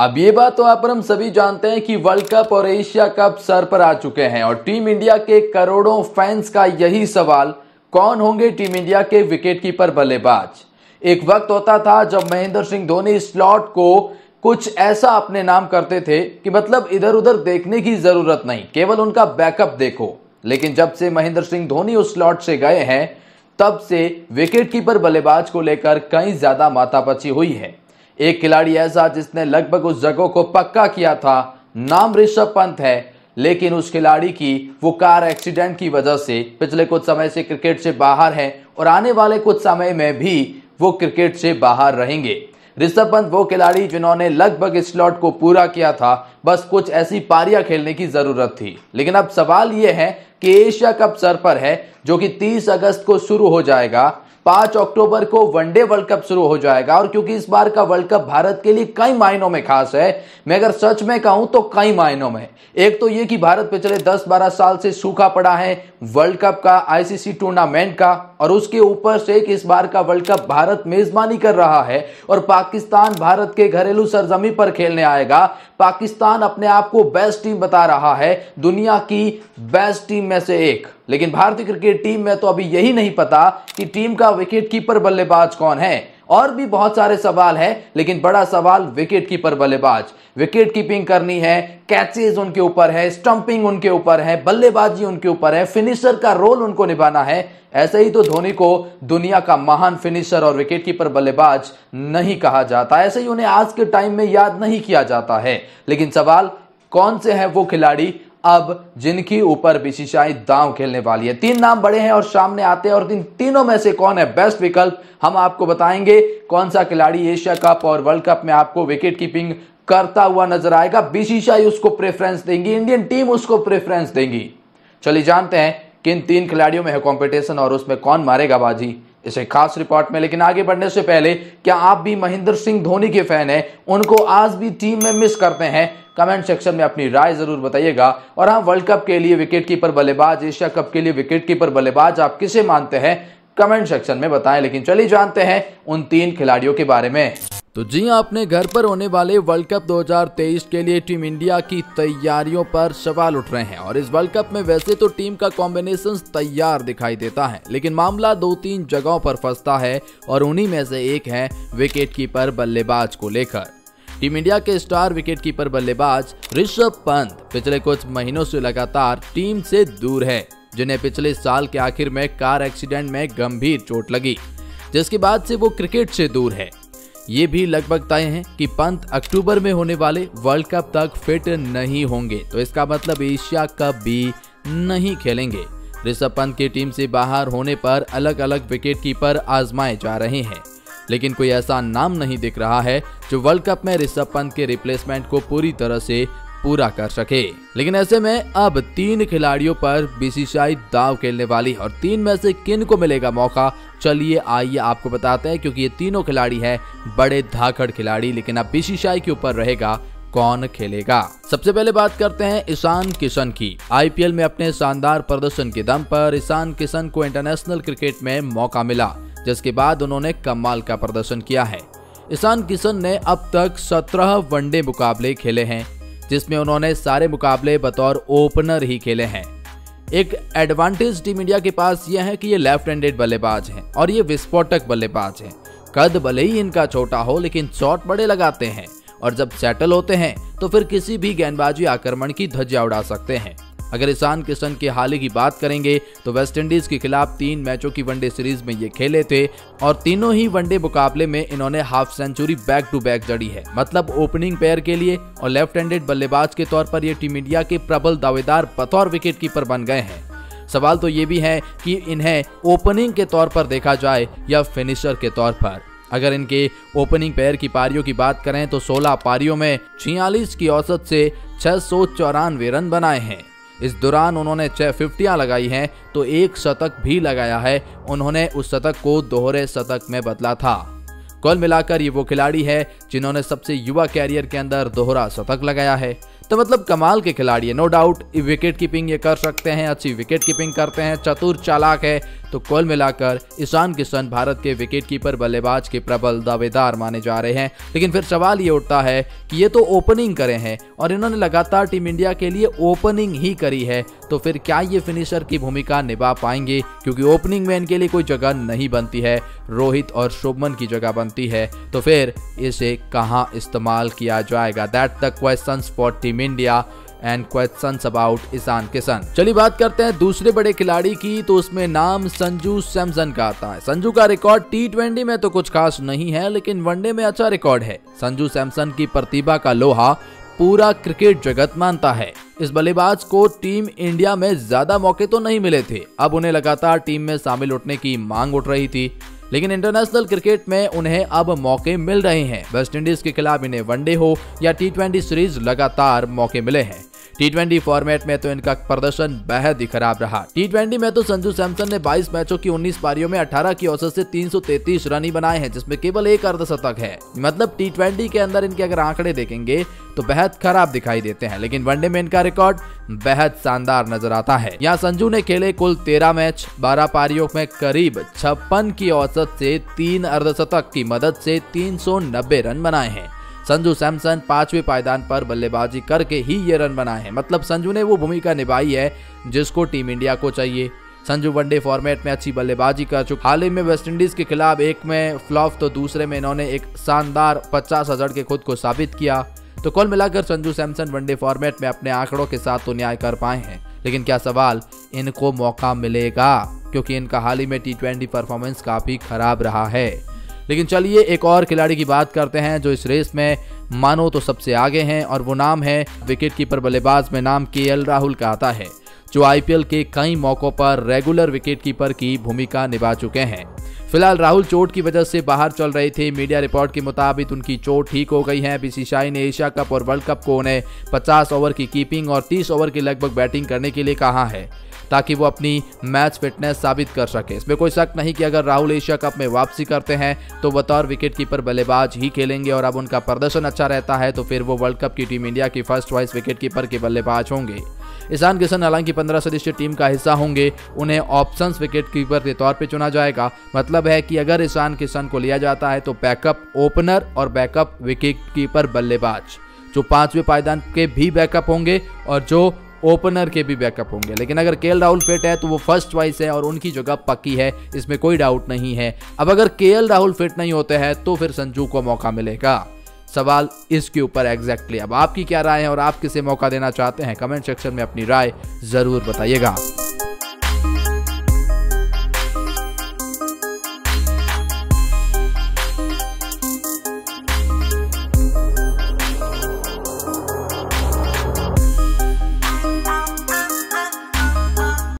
अब ये बात तो आप हम सभी जानते हैं कि वर्ल्ड कप और एशिया कप सर पर आ चुके हैं और टीम इंडिया के करोड़ों फैंस का यही सवाल, कौन होंगे टीम इंडिया के विकेटकीपर बल्लेबाज? एक वक्त होता था जब महेंद्र सिंह धोनी स्लॉट को कुछ ऐसा अपने नाम करते थे कि मतलब इधर उधर देखने की ज़रूरत नहीं, केवल उनका बैकअप देखो। लेकिन जब से महेंद्र सिंह धोनी उस स्लॉट से गए हैं, तब से विकेटकीपर बल्लेबाज को लेकर कई ज़्यादा मातापची हुई है। एक खिलाड़ी ऐसा जिसने लगभग उस जगह को पक्का किया था, नाम ऋषभ पंत है, लेकिन उस खिलाड़ी की वो कार एक्सीडेंट की वजह से पिछले कुछ समय से क्रिकेट से बाहर है और आने वाले कुछ समय में भी वो क्रिकेट से बाहर रहेंगे। ऋषभ पंत वो खिलाड़ी जिन्होंने लगभग इस स्लॉट को पूरा किया था, बस कुछ ऐसी पारियाँ खेलने की ज़रूरत थी। लेकिन अब सवाल यह है कि एशिया कप सर पर है, जो कि 30 अगस्त को शुरू हो जाएगा पाँच अक्टूबर को वनडे वर्ल्ड कप शुरू हो जाएगा और क्योंकि इस बार का वर्ल्ड कप भारत के लिए कई मायनों में खास है, मैं अगर सच में कहूँ तो कई मायनों में। एक तो ये कि भारत पिछले दस बारह साल से सूखा पड़ा है वर्ल्ड कप का आईसीसी टूर्नामेंट का और उसके ऊपर से इस बार का वर्ल्ड कप भारत मेजबानी कर रहा है और पाकिस्तान भारत के घरेलू सरजमी पर खेलने आएगा। पाकिस्तान अपने आप को बेस्ट टीम बता रहा है। दुनिया की बेस्ट टीम में से एक। लेकिन भारतीय क्रिकेट टीम में तो अभी यही नहीं पता कि टीम का विकेट कीपर बल्लेबाज कौन है। और भी बहुत सारे सवाल है, लेकिन बड़ा सवाल विकेट कीपर बल्लेबाज। विकेट कीपिंग करनी है कैचेज उनके ऊपर है स्टंपिंग उनके ऊपर है, बल्लेबाजी उनके ऊपर है फिनिशर का रोल उनको निभाना है। ऐसे ही तो धोनी को दुनिया का महान फिनिशर और विकेट कीपर बल्लेबाज नहीं कहा जाता। ऐसे ही उन्हें आज के टाइम में याद नहीं किया जाता है। लेकिन सवाल, कौन से हैं वो खिलाड़ी अब जिनकी ऊपर बीसीसीआई दांव खेलने वाली है। तीन नाम बड़े हैं और सामने आते हैं और इन तीनों में से कौन है बेस्ट विकल्प? हम आपको बताएँगे कौन सा खिलाड़ी एशिया कप और वर्ल्ड कप में आपको विकेट कीपिंग करता हुआ नज़र आएगा। बीसीसीआई उसको प्रेफरेंस देंगी इंडियन टीम उसको प्रेफरेंस देंगी। चलिए जानते हैं किन तीन खिलाड़ियों में है कॉम्पिटिशन और उसमें कौन मारेगा बाजी। इसे खास रिपोर्ट में, लेकिन आगे बढ़ने से पहले, क्या आप भी महेंद्र सिंह धोनी के फ़ैन हैं? उनको आज भी टीम में मिस करते हैं। कमेंट सेक्शन में अपनी राय ज़रूर बताइएगा। और हाँ वर्ल्ड कप के लिए विकेट कीपर बल्लेबाज एशिया कप के लिए विकेट कीपर बल्लेबाज आप किसे मानते हैं? कमेंट सेक्शन में बताएँ, लेकिन चलिए जानते हैं उन तीन खिलाड़ियों के बारे में। तो जी हाँ अपने घर पर होने वाले वर्ल्ड कप 2023 के लिए टीम इंडिया की तैयारियों पर सवाल उठ रहे हैं। और इस वर्ल्ड कप में वैसे तो टीम का कॉम्बिनेशन तैयार दिखाई देता है, लेकिन मामला दो तीन जगहों पर फंसता है और उन्हीं में से एक है विकेट कीपर बल्लेबाज को लेकर। टीम इंडिया के स्टार विकेट कीपर बल्लेबाज ऋषभ पंत पिछले कुछ महीनों से लगातार टीम से दूर है, जिन्हें पिछले साल के आखिर में कार एक्सीडेंट में गंभीर चोट लगी, जिसके बाद से वो क्रिकेट से दूर है। ये भी लगभग तय है कि पंत अक्टूबर में होने वाले वर्ल्ड कप तक फिट नहीं होंगे तो इसका मतलब एशिया कप भी नहीं खेलेंगे। ऋषभ पंत की टीम से बाहर होने पर अलग अलग विकेट कीपर आजमाए जा रहे हैं। लेकिन कोई ऐसा नाम नहीं दिख रहा है जो वर्ल्ड कप में ऋषभ पंत के रिप्लेसमेंट को पूरी तरह से पूरा कर सके। लेकिन ऐसे में अब तीन खिलाड़ियों पर बीसीसीआई दाव खेलने वाली और तीन में से किन को मिलेगा मौका? चलिए आइए आपको बताते हैं, क्योंकि ये तीनों खिलाड़ी हैं बड़े धाकड़ खिलाड़ी। लेकिन अब बीसीसीआई के ऊपर रहेगा, कौन खेलेगा? सबसे पहले बात करते हैं ईशान किशन की। आईपीएल में अपने शानदार प्रदर्शन के दम पर ईशान किशन को इंटरनेशनल क्रिकेट में मौका मिला, जिसके बाद उन्होंने कमाल का प्रदर्शन किया है। ईशान किशन ने अब तक 17 वनडे मुकाबले खेले हैं। जिसमें उन्होंने सारे मुकाबले बतौर ओपनर ही खेले हैं। एक एडवांटेज टीम इंडिया के पास यह है कि ये लेफ़्ट हैंडेड बल्लेबाज हैं और ये विस्फोटक बल्लेबाज हैं। कद भले ही इनका छोटा हो, लेकिन शॉट बड़े लगाते हैं और जब सेटल होते हैं तो फिर किसी भी गेंदबाजी आक्रमण की ध्वजा उड़ा सकते हैं। अगर ईशान किशन के हाल ही की बात करेंगे तो वेस्टइंडीज के खिलाफ तीन मैचों की वनडे सीरीज़ में ये खेले थे, और तीनों ही वनडे मुकाबले में इन्होंने half century back to back जड़ी है। मतलब ओपनिंग पेयर के लिए, और लेफ़्ट हैंडेड बल्लेबाज के तौर पर ये टीम इंडिया के प्रबल दावेदार बतौर विकेट कीपर बन गए हैं। सवाल तो ये भी है कि इन्हें ओपनिंग के तौर पर देखा जाए या फिनिशर के तौर पर। अगर इनके ओपनिंग पेयर की पारियों की बात करें तो 16 पारियों में छियालीस की औसत से छह सौ चौरानवे रन बनाए हैं। इस दौरान उन्होंने छह फिफ्टियाँ लगाई हैं तो एक शतक भी लगाया है। उन्होंने उस शतक को दोहरे शतक में बदला था। कुल मिलाकर ये वो खिलाड़ी है जिन्होंने सबसे युवा कैरियर के अंदर दोहरा शतक लगाया है। तो मतलब कमाल के खिलाड़ी है नो डाउट विकेट कीपिंग ये कर सकते हैं, अच्छी विकेट कीपिंग करते हैं, चतुर चालाक है। तो कुल मिलाकर, ईशान किशन भारत के विकेट कीपर बल्लेबाज के प्रबल दावेदार माने जा रहे हैं। लेकिन फिर सवाल ये उठता है कि ये तो ओपनिंग करे हैं, और इन्होंने लगातार टीम इंडिया के लिए ओपनिंग ही करी है तो फिर क्या ये फिनिशर की भूमिका निभा पाएँगे? क्योंकि ओपनिंग में इनके लिए कोई जगह नहीं बनती है, रोहित और शुभमन की जगह बनती है। तो फिर इसे कहाँ इस्तेमाल किया जाएगा? That the question for team India and question about Ishan Kishan. चलिए बात करते हैं दूसरे बड़े खिलाड़ी की तो उसमें नाम संजू सैमसन का आता है। संजू का रिकॉर्ड टी में तो कुछ खास नहीं है, लेकिन वनडे में अच्छा रिकॉर्ड है। संजू सैमसन की प्रतिभा का लोहा पूरा क्रिकेट जगत मानता है। इस बल्लेबाज को टीम इंडिया में ज़्यादा मौके तो नहीं मिले थे। अब उन्हें लगातार टीम में शामिल उठने की मांग उठ रही थी। लेकिन इंटरनेशनल क्रिकेट में उन्हें अब मौके मिल रहे हैं। वेस्टइंडीज के खिलाफ इन्हें वनडे हो या टी सीरीज़ लगातार मौके मिले हैं। टी फॉर्मेट में तो इनका प्रदर्शन बेहद ही खराब रहा। टी में तो संजू सैमसन ने 22 मैचों की 19 पारियों में 18 की औसत से 333 रन ही बनाए हैं, जिसमें केवल एक अर्धशतक है। मतलब टी के अंदर इनके अगर आंकड़े देखेंगे तो बेहद खराब दिखाई देते हैं, लेकिन वनडे में इनका रिकॉर्ड बेहद शानदार नज़र आता है। यहाँ संजू ने खेले कुल तेरह मैच, बारह पारियों में करीब छप्पन की औसत से तीन अर्धशतक की मदद से तीन सौ नब्बे रन बनाए हैं। संजू सैमसन पाँचवें पायदान पर बल्लेबाजी करके ही ये रन बनाए हैं। मतलब संजू ने वो भूमिका निभाई है जिसको टीम इंडिया को चाहिए। संजू वनडे फॉर्मेट में अच्छी बल्लेबाजी कर चुके हाल ही में वेस्टइंडीज के खिलाफ एक में फ्लॉप तो दूसरे में इन्होंने एक शानदार पचास हज़ार के खुद को साबित किया। तो कुल मिलाकर संजू सैमसन वनडे फॉर्मेट में अपने आंकड़ों के साथ तो न्याय कर पाए हैं। लेकिन क्या सवाल, इनको मौका मिलेगा? क्योंकि इनका हाल ही में टी ट्वेंटी परफॉर्मेंस काफ़ी खराब रहा है। लेकिन चलिए एक और खिलाड़ी की बात करते हैं जो इस रेस में मानो तो सबसे आगे हैं और वो नाम है विकेट कीपर बल्लेबाज में नाम के राहुल का आता है, जो आईपीएल के कई मौकों पर रेगुलर विकेट कीपर की भूमिका निभा चुके हैं। फ़िलहाल राहुल चोट की वजह से बाहर चल रहे थे। मीडिया रिपोर्ट के मुताबिक उनकी चोट ठीक हो गई है। बीसीसीआई ने एशिया कप और वर्ल्ड कप को उन्हें 50 ओवर की कीपिंग और 30 ओवर की लगभग बैटिंग करने के लिए कहा है। ताकि वो अपनी मैच फिटनेस साबित कर सके। इसमें कोई शक नहीं कि अगर राहुल एशिया कप में वापसी करते हैं तो बतौर विकेट कीपर बल्लेबाज ही खेलेंगे और अब उनका प्रदर्शन अच्छा रहता है तो फिर वो वर्ल्ड कप की टीम इंडिया की फ़र्स्ट वाइस विकेट कीपर के बल्लेबाज होंगे। ईशान किशन, हालाँकि पंद्रह सदस्यीय टीम का हिस्सा होंगे, उन्हें ऑप्शन विकेट कीपर के तौर पर चुना जाएगा। मतलब है कि अगर ईशान किशन को लिया जाता है तो बैकअप ओपनर और बैकअप विकेट कीपर बल्लेबाज। जो पाँचवें पायदान के भी बैकअप होंगे और जो ओपनर के भी बैकअप होंगे। लेकिन अगर के राहुल फिट है तो वो फ़र्स्ट चॉइस है और उनकी जगह पक्की है। इसमें कोई डाउट नहीं है। अब अगर के राहुल फिट नहीं होते हैं तो फिर संजू को मौका मिलेगा। सवाल इसके ऊपर एग्जैक्टली अब आपकी क्या राय है और आप किसे मौका देना चाहते हैं? कमेंट सेक्शन में अपनी राय ज़रूर बताइएगा।